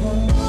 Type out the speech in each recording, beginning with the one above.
or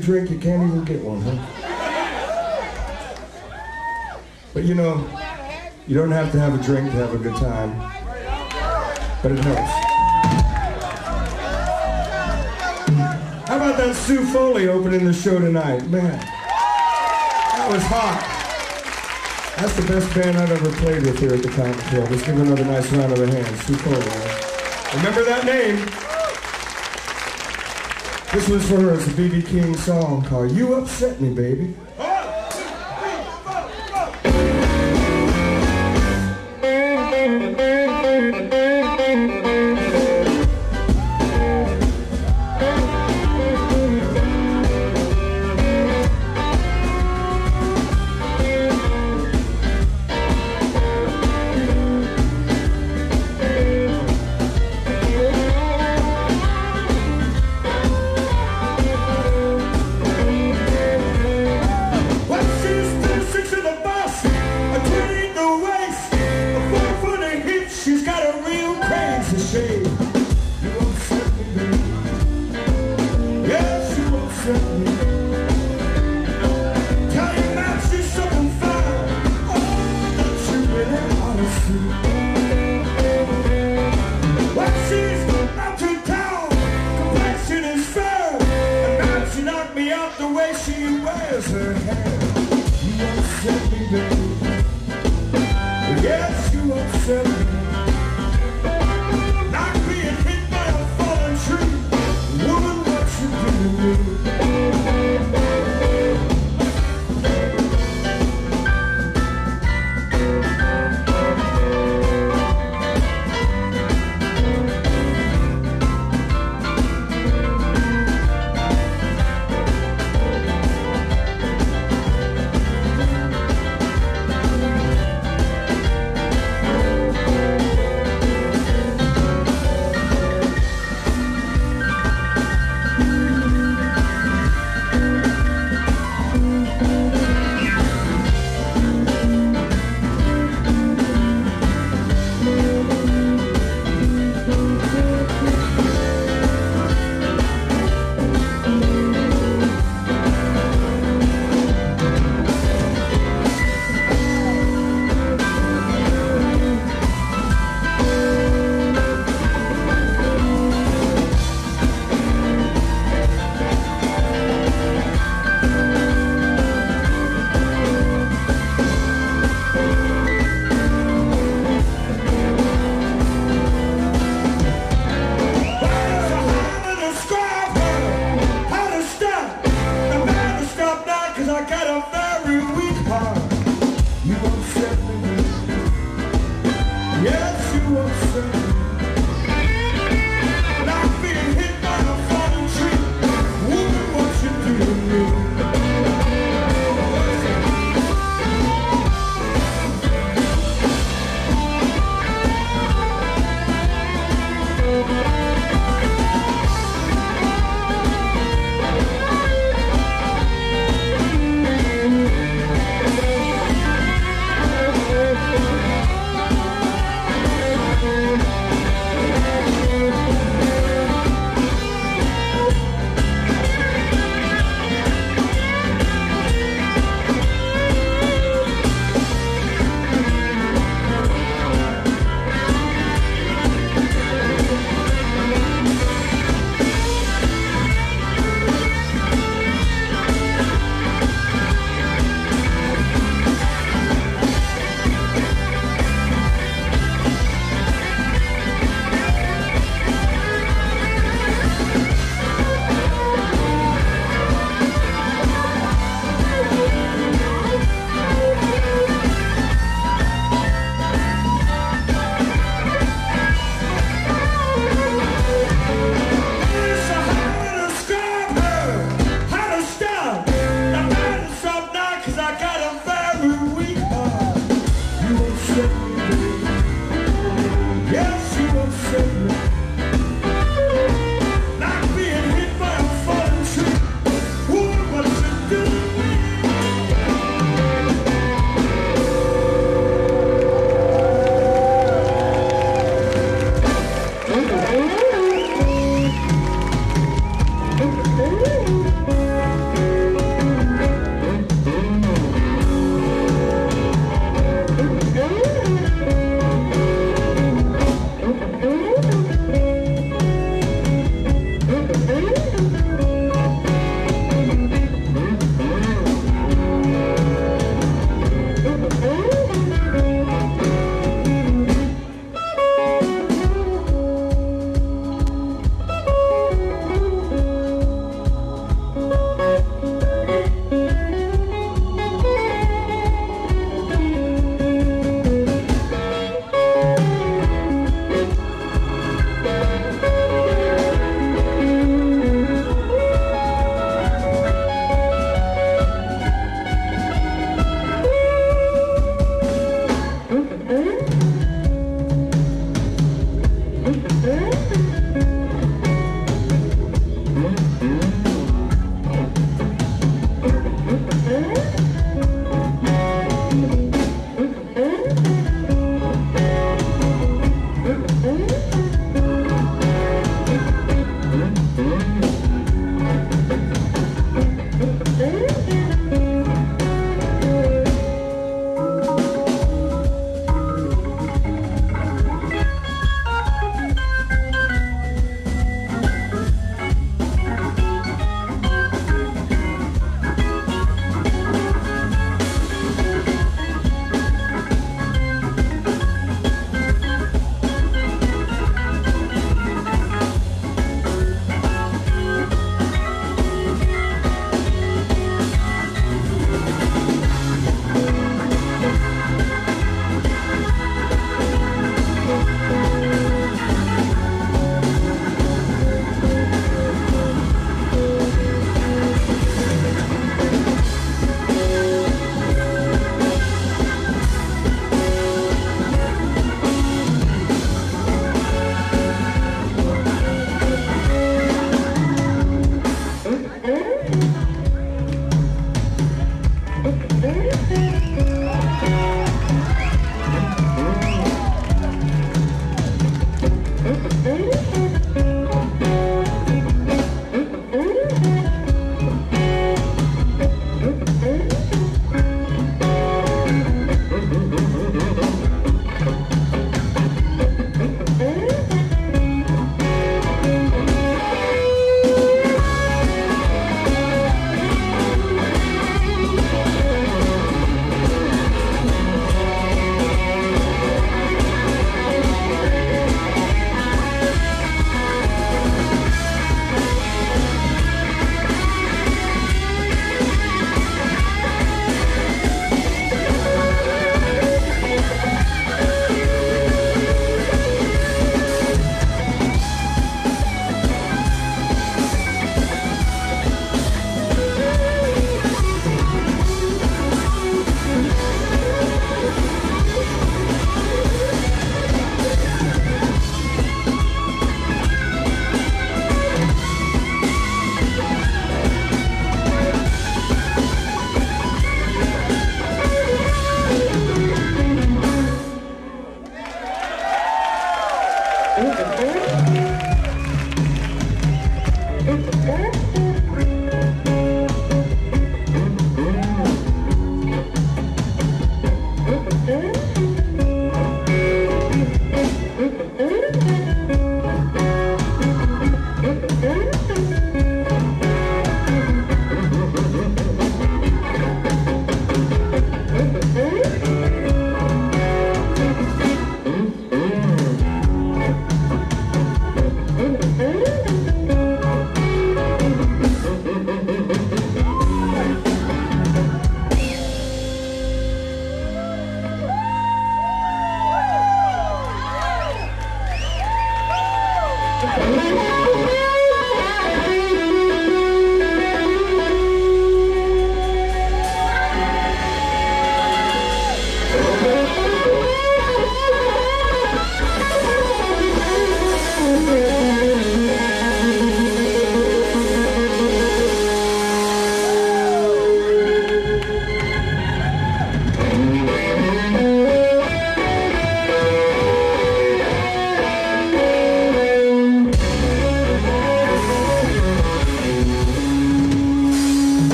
Drink, you can't even get one, huh? But you know, you don't have to have a drink to have a good time. But it helps. How about that Sue Foley opening the show tonight? Man, that was hot. That's the best band I've ever played with here at the Comedy Club. Let's give another nice round of a hand. Sue Foley. Remember that name? This was for her. It's a B.B. King song called You Upset Me, Baby.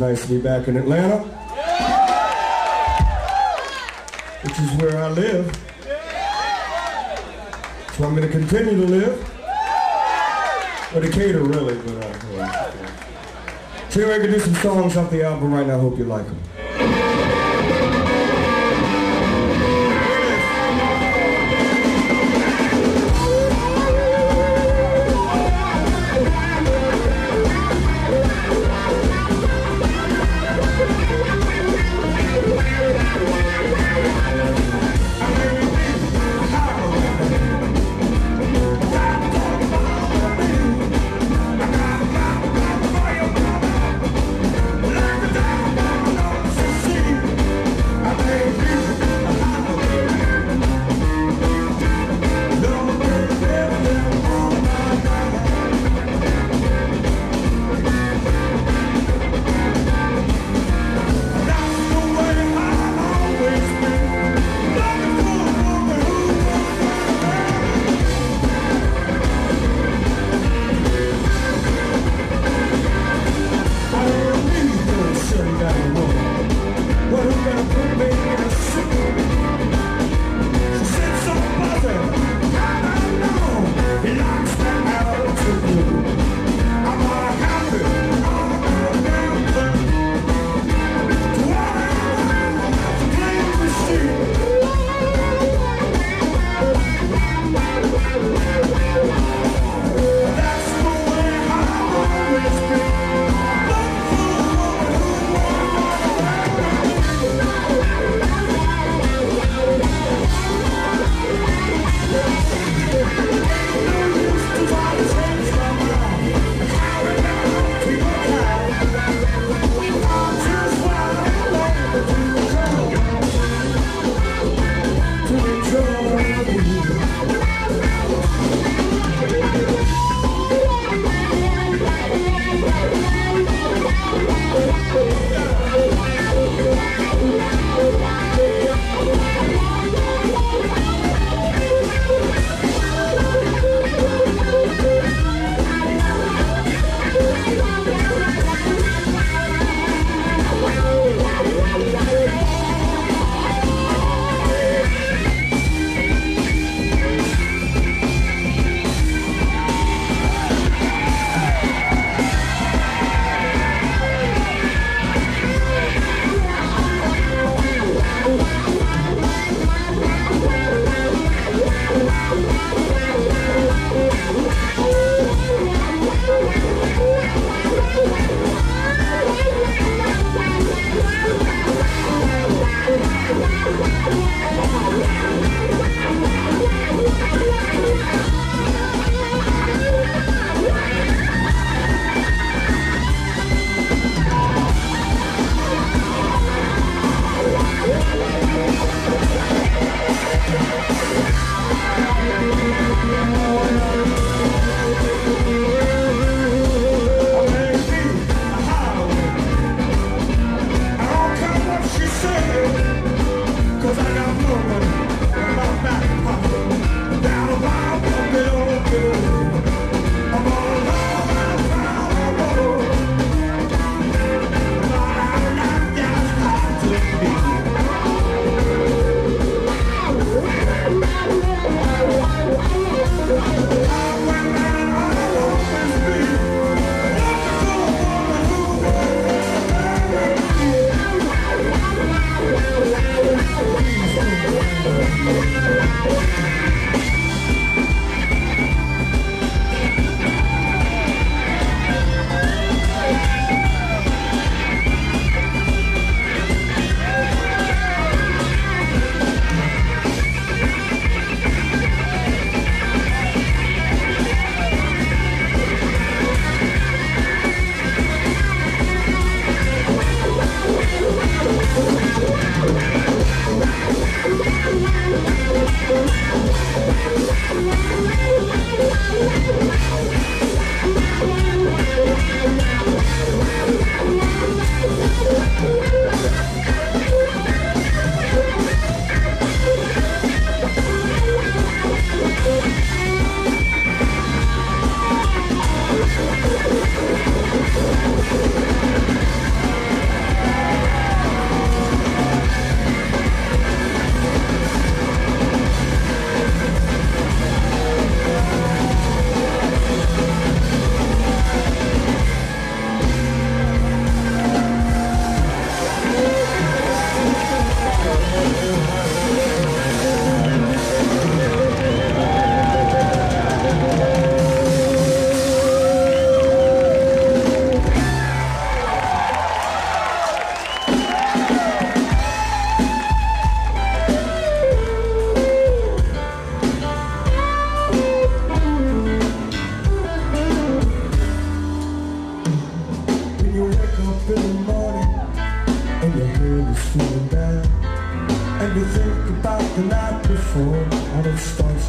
Nice to be back in Atlanta, which is where I live. So I'm going to continue to live. Or Decatur, really. But, uh. So anyway, I can do some songs off the album right now. Hope you like them.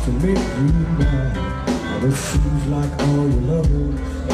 to make you mine. But it seems like all your lovers.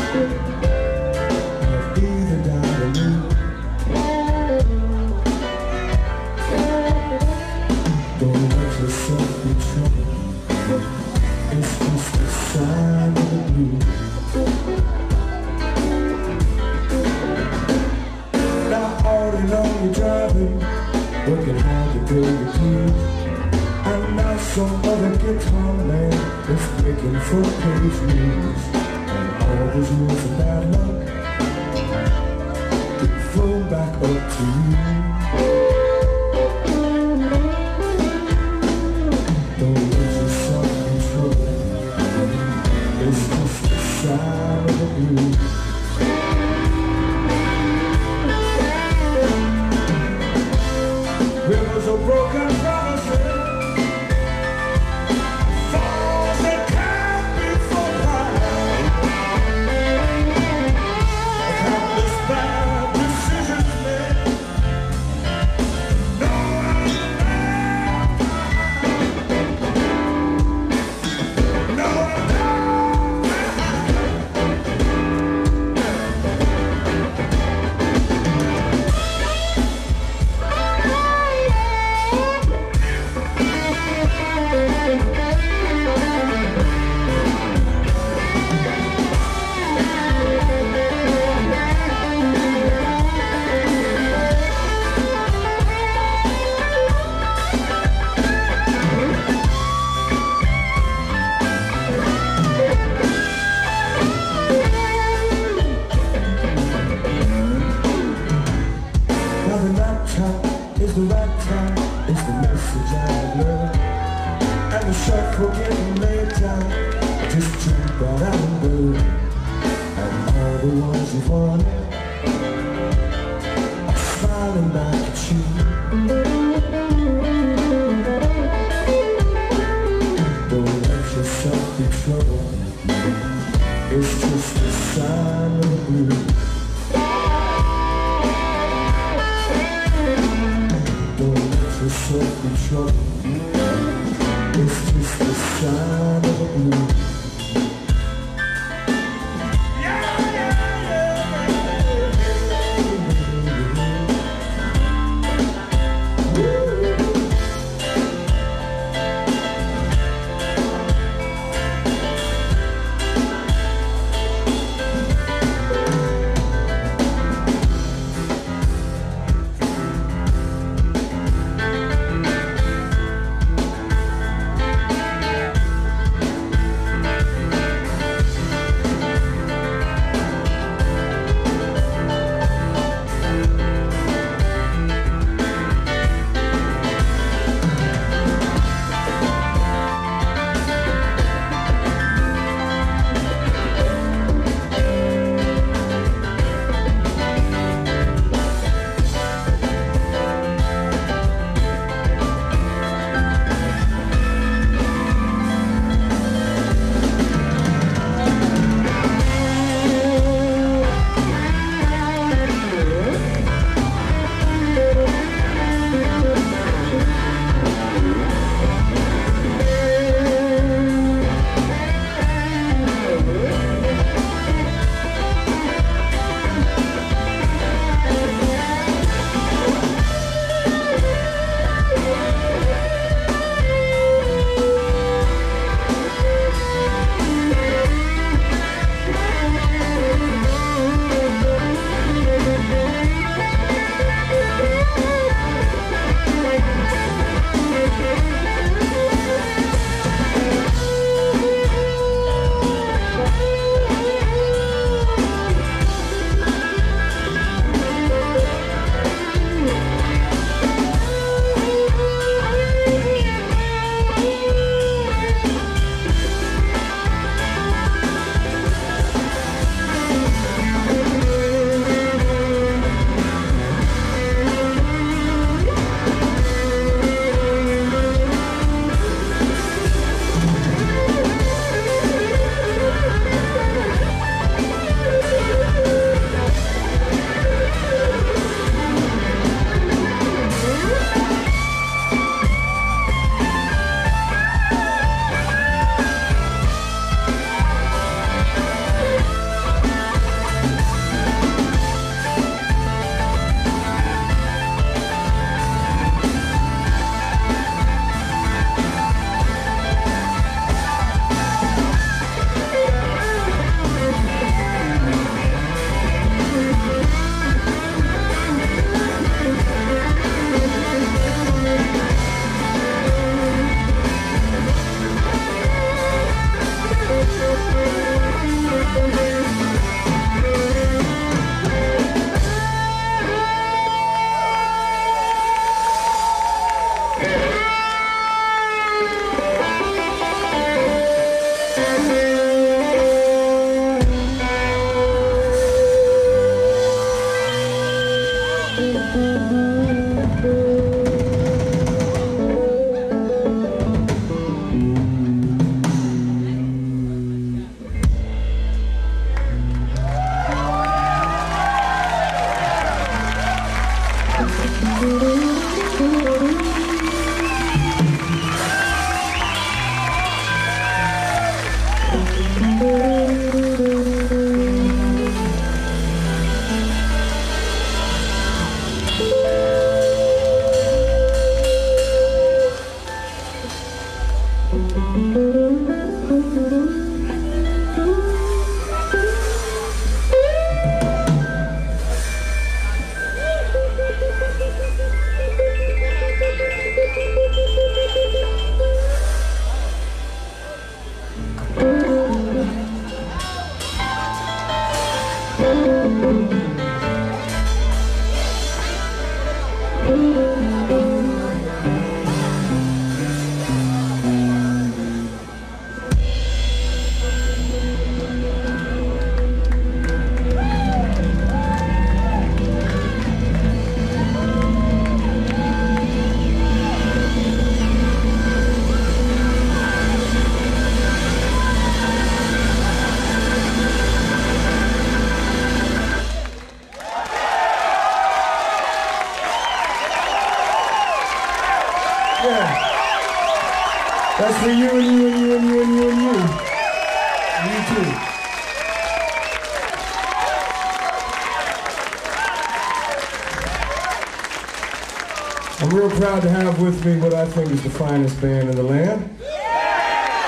Have with me what I think is the finest band in the land.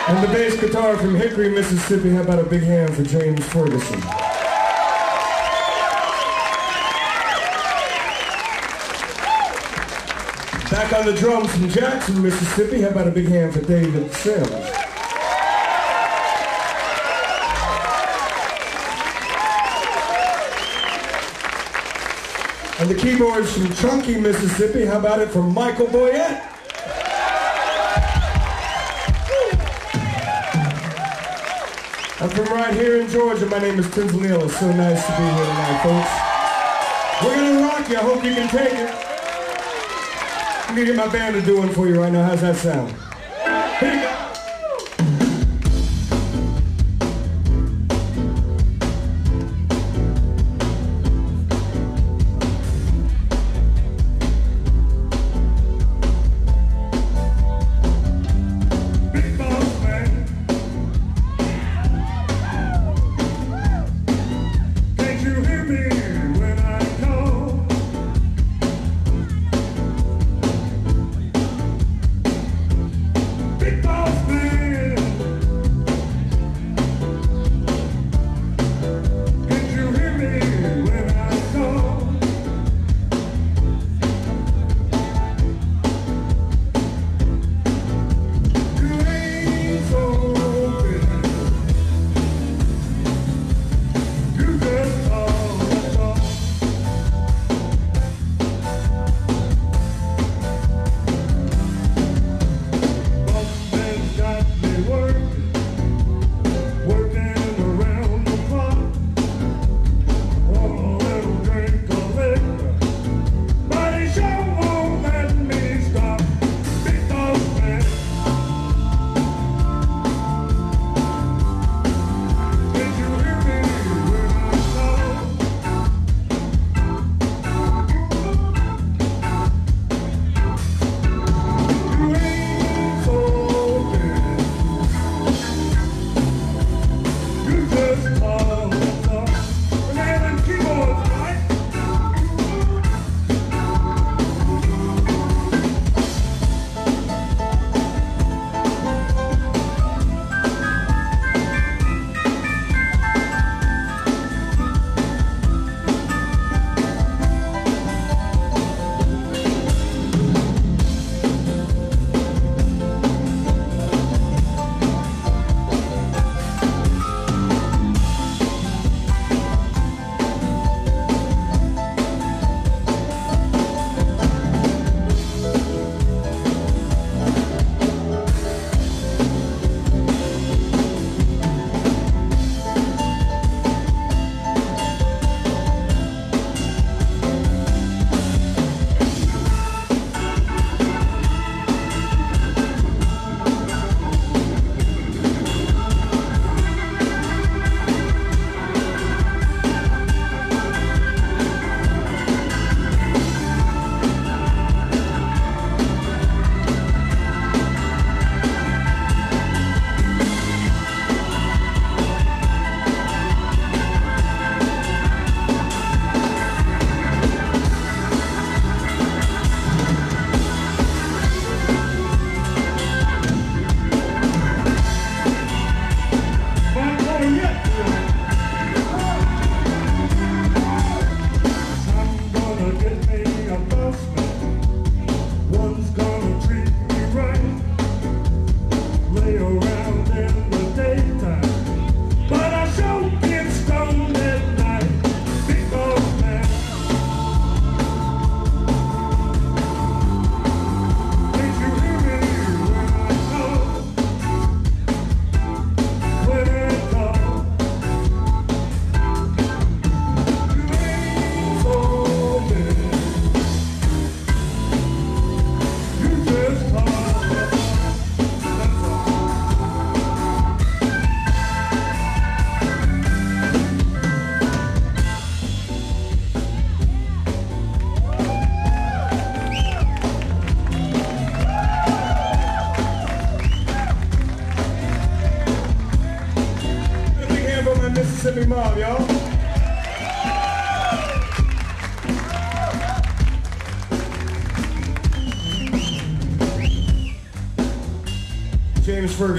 And the bass guitar from Hickory, Mississippi. How about a big hand for James Ferguson? Back on the drums from Jackson, Mississippi. How about a big hand for David Sims? The keyboards from Chunky, Mississippi. How about it from Michael Boyette? I'm from right here in Georgia, my name is Tinsley Ellis. It's so nice to be here tonight, folks. We're gonna rock you. I hope you can take it. I'm gonna get my band to do one for you right now. How's that sound?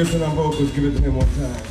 Ferguson on vocals, give it to him one time.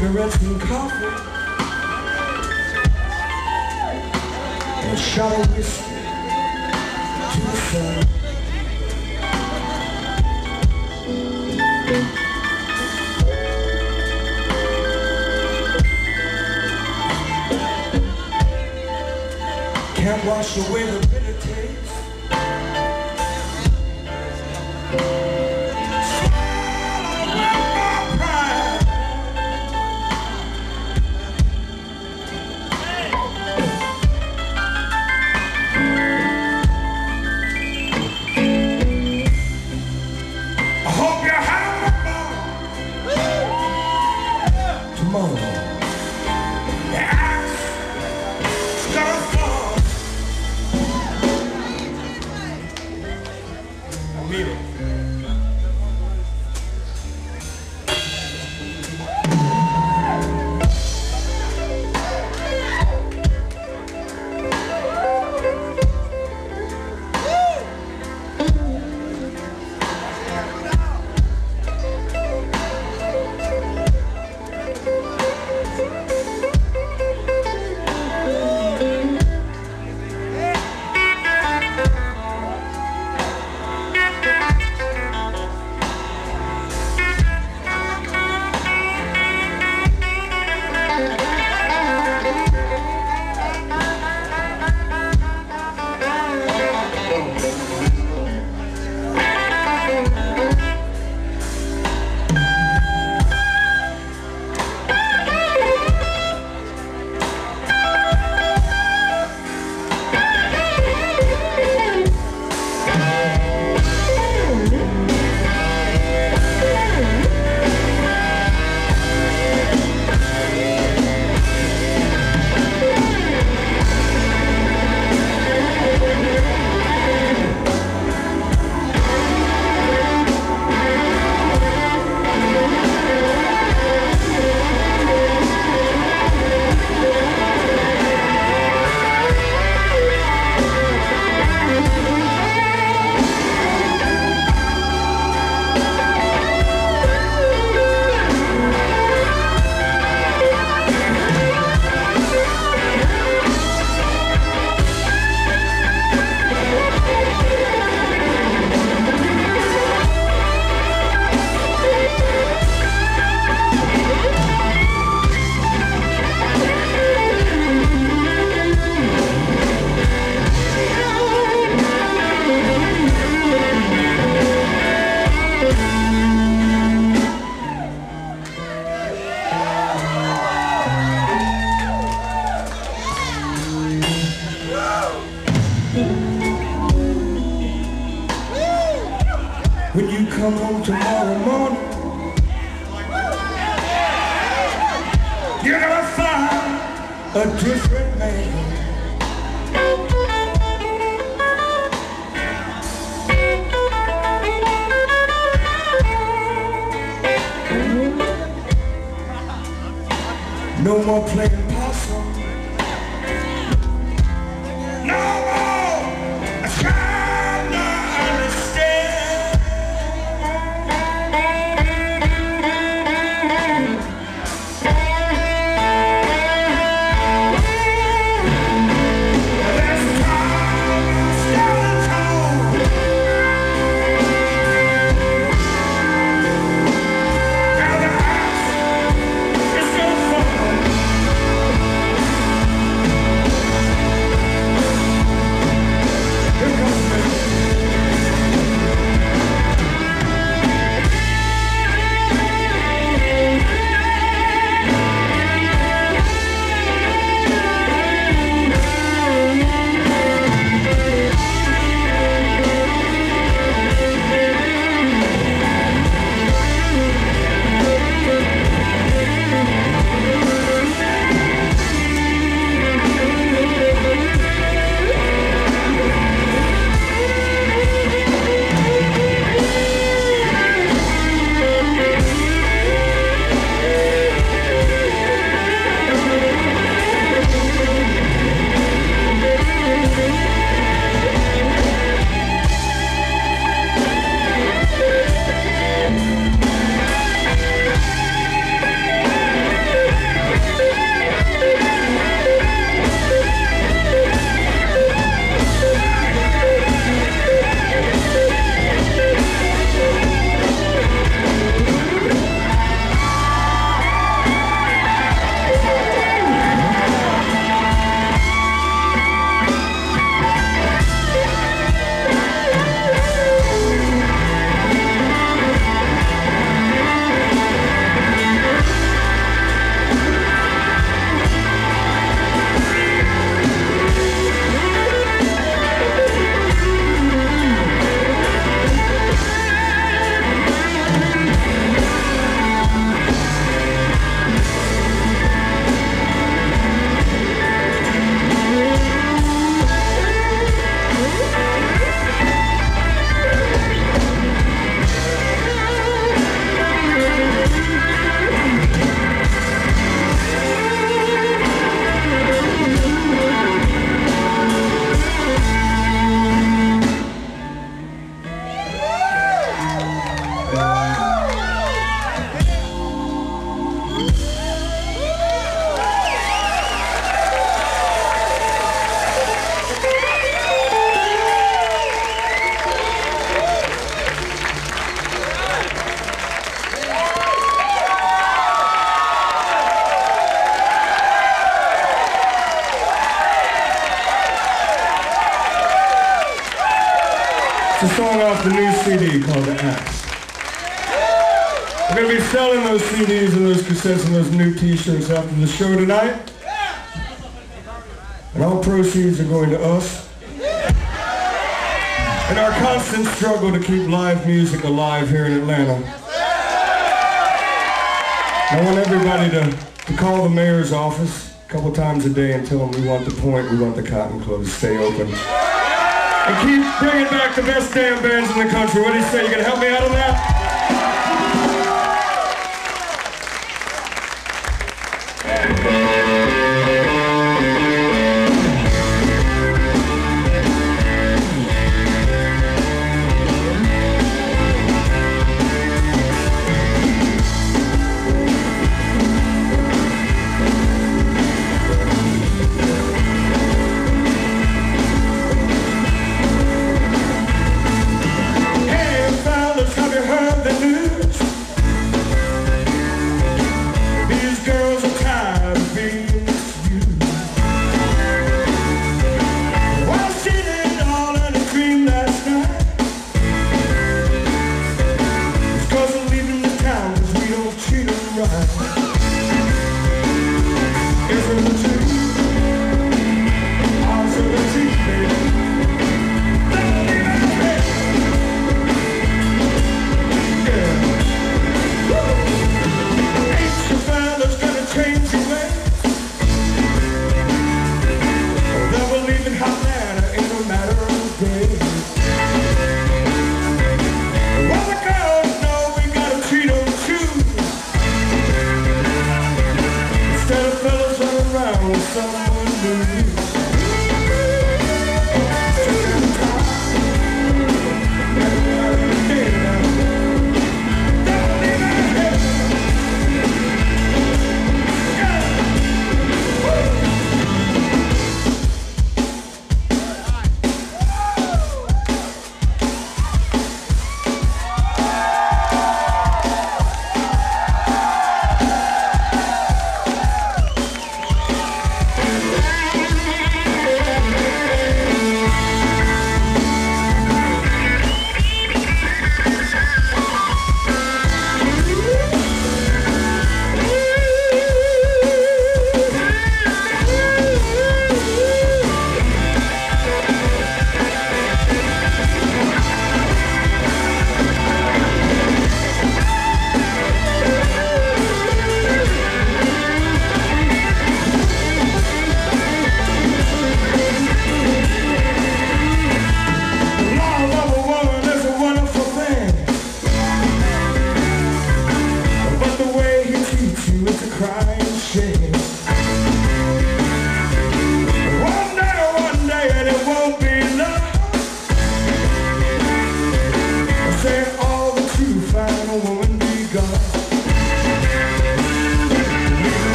Cigarettes and coffee and shot whiskey to the sun. Can't wash away the CDs and those new t-shirts after the show tonight. And all proceeds are going to us. And our constant struggle to keep live music alive here in Atlanta. I want everybody to, to call the mayor's office a couple times a day and tell them we want the point, we want the cotton club to stay open and keep bringing back the best damn bands in the country. What do you say? You gonna help me out on that?